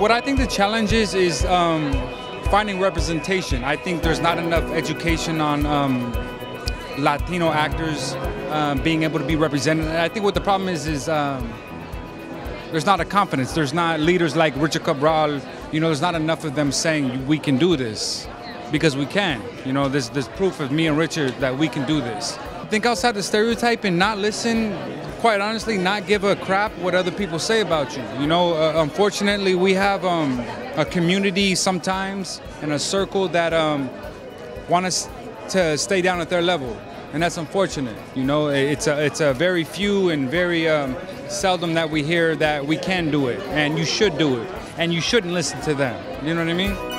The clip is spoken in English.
what I think the challenge is is um, finding representation. I think there's not enough education on um, Latino actors um, being able to be represented. And I think what the problem is is um, there's not a confidence. There's not leaders like Richard Cabral. You know, there's not enough of them saying we can do this because we can. You know, there's there's proof of me and Richard that we can do this. Think outside the stereotype and not listen. Quite honestly, not give a crap what other people say about you. You know, uh, unfortunately, we have um, a community sometimes and a circle that um, want us to stay down at their level, and that's unfortunate. You know, it's a it's a very few and very um, seldom that we hear that we can do it, and you should do it, and you shouldn't listen to them. You know what I mean?